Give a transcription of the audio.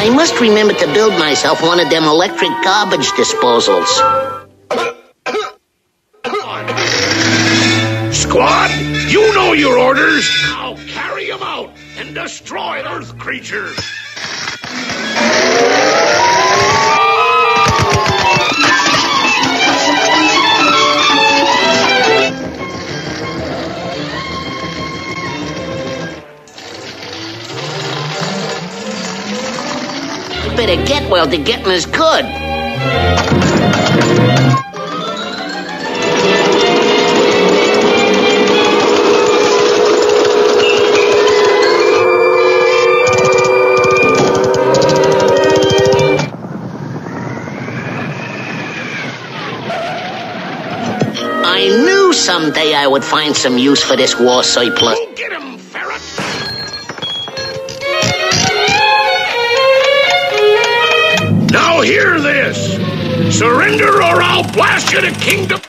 I must remember to build myself one of them electric garbage disposals. Squad, you know your orders. Now carry them out and destroy Earth creatures. Better get well to getting as good. I knew someday I would find some use for this war surplus. Go get him, Hear this. Surrender or I'll blast you to kingdom.